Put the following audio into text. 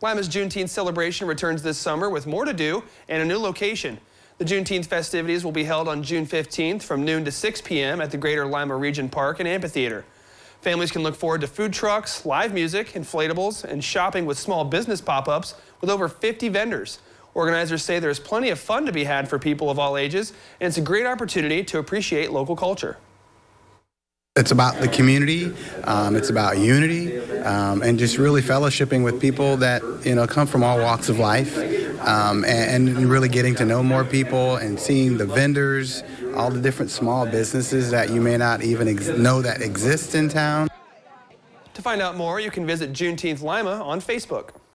Lima's Juneteenth celebration returns this summer with more to do and a new location. The Juneteenth festivities will be held on June 15th from noon to 6 p.m. at the Greater Lima Region Park and Amphitheater. Families can look forward to food trucks, live music, inflatables, and shopping with small business pop-ups with over 50 vendors. Organizers say there's plenty of fun to be had for people of all ages, and it's a great opportunity to appreciate local culture. It's about the community, um, it's about unity, um, and just really fellowshipping with people that you know come from all walks of life, um, and, and, really getting to know more people and seeing the vendors, all the different small businesses that you may not even know that exist in town. To find out more, you can visit Juneteenth Lima on Facebook.